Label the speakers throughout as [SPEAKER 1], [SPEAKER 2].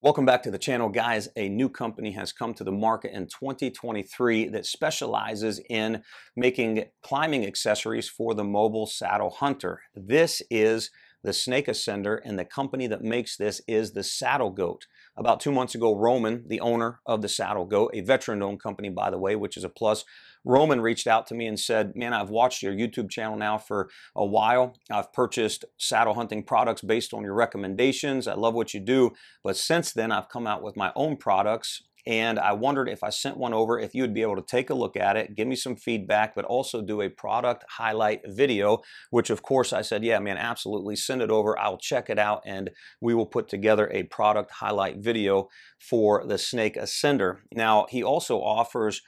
[SPEAKER 1] Welcome back to the channel, guys. A new company has come to the market in 2023 that specializes in making climbing accessories for the mobile saddle hunter. This is the Snake Ascender, and the company that makes this is the Saddle Goat. About two months ago, Roman, the owner of the Saddle Goat, a veteran-owned company, by the way, which is a plus, Roman reached out to me and said, man, I've watched your YouTube channel now for a while. I've purchased saddle hunting products based on your recommendations. I love what you do. But since then, I've come out with my own products and I wondered if I sent one over, if you would be able to take a look at it, give me some feedback, but also do a product highlight video, which of course I said, yeah, man, absolutely, send it over. I'll check it out and we will put together a product highlight video for the Snake Ascender. Now, he also offers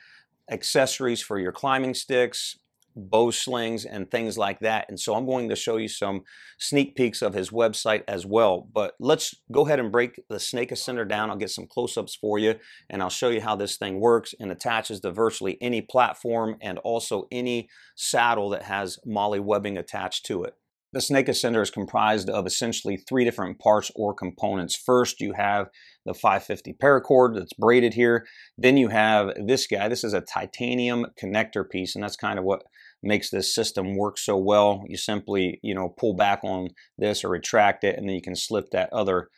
[SPEAKER 1] accessories for your climbing sticks, bow slings and things like that. And so I'm going to show you some sneak peeks of his website as well. But let's go ahead and break the Snake Ascender down. I'll get some close-ups for you and I'll show you how this thing works and attaches to virtually any platform and also any saddle that has MOLLE webbing attached to it. The Snake Ascender is comprised of essentially three different parts or components. First, you have the 550 paracord that's braided here. Then you have this guy. This is a titanium connector piece, and that's kind of what makes this system work so well. You simply, you know, pull back on this or retract it, and then you can slip that other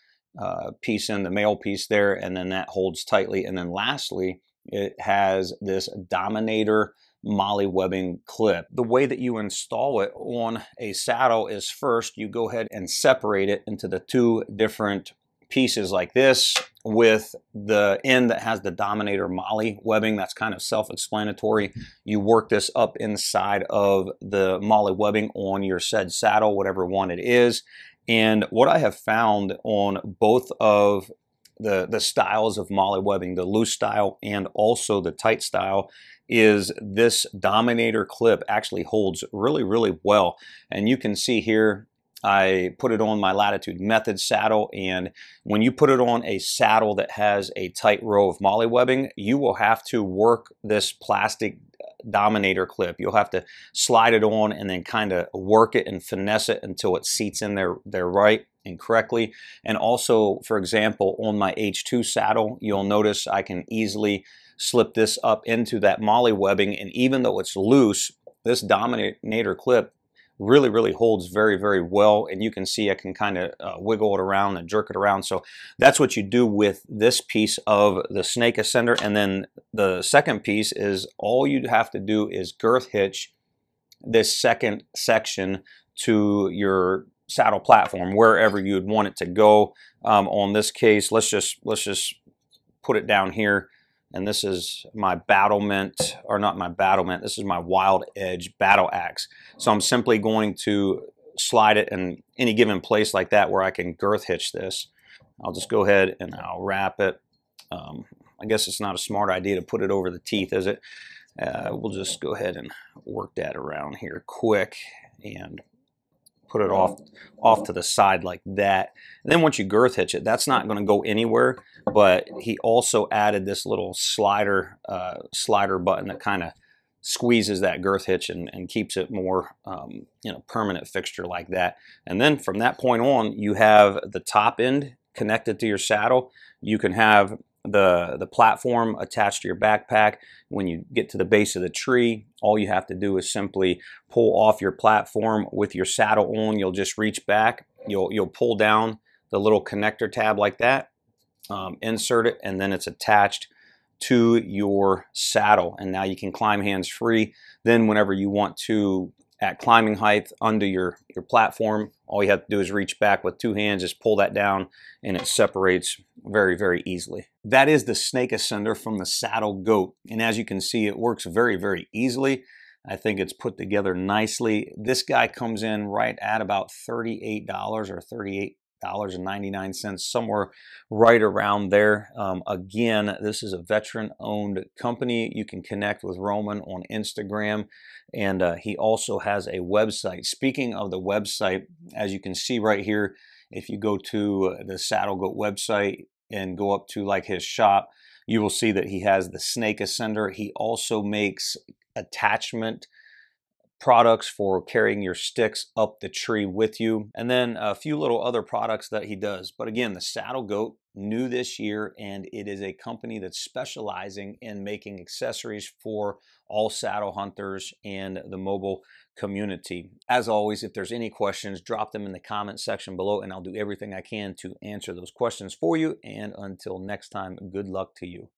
[SPEAKER 1] uh, piece in, the male piece there, and then that holds tightly. And then lastly, it has this Dominator MOLLE webbing clip. The way that you install it on a saddle is first you go ahead and separate it into the two different pieces like this with the end that has the Dominator MOLLE webbing. That's kind of self-explanatory. You work this up inside of the MOLLE webbing on your said saddle, whatever one it is. And what I have found on both of the, the styles of MOLLE webbing, the loose style and also the tight style, is this Dominator clip actually holds really, really well. And you can see here, I put it on my Latitude Method saddle, and when you put it on a saddle that has a tight row of MOLLE webbing, you will have to work this plastic Dominator clip. You'll have to slide it on and then kind of work it and finesse it until it seats in there, there right and correctly. And also, for example, on my H2 saddle, you'll notice I can easily slip this up into that MOLLE webbing, and even though it's loose, this Dominator clip really, really holds very, very well. And you can see I can kind of uh, wiggle it around and jerk it around. So that's what you do with this piece of the Snake Ascender. And then the second piece is all you have to do is girth hitch this second section to your saddle platform wherever you would want it to go um, on this case let's just let's just put it down here and this is my battlement, or not my battlement, this is my wild edge battle axe. So I'm simply going to slide it in any given place like that where I can girth hitch this. I'll just go ahead and I'll wrap it. Um, I guess it's not a smart idea to put it over the teeth, is it? Uh, we'll just go ahead and work that around here quick and put it off off to the side like that. And then once you girth hitch it, that's not going to go anywhere. But he also added this little slider uh, slider button that kind of squeezes that girth hitch and, and keeps it more um, you know permanent fixture like that. And then from that point on, you have the top end connected to your saddle. You can have the, the platform attached to your backpack. When you get to the base of the tree, all you have to do is simply pull off your platform with your saddle on. You'll just reach back. You'll, you'll pull down the little connector tab like that, um, insert it, and then it's attached to your saddle. And now you can climb hands free. Then whenever you want to at climbing height under your, your platform. All you have to do is reach back with two hands, just pull that down, and it separates very, very easily. That is the Snake Ascender from the Saddle Goat. And as you can see, it works very, very easily. I think it's put together nicely. This guy comes in right at about $38 or 38 dollars and 99 cents somewhere right around there. Um, again this is a veteran owned company. You can connect with roman on instagram and uh, he also has a website. Speaking of the website as you can see right here if you go to the saddle goat website and go up to like his shop you will see that he has the snake ascender. He also makes attachment products for carrying your sticks up the tree with you, and then a few little other products that he does. But again, the Saddle Goat new this year, and it is a company that's specializing in making accessories for all saddle hunters and the mobile community. As always, if there's any questions, drop them in the comment section below, and I'll do everything I can to answer those questions for you. And until next time, good luck to you.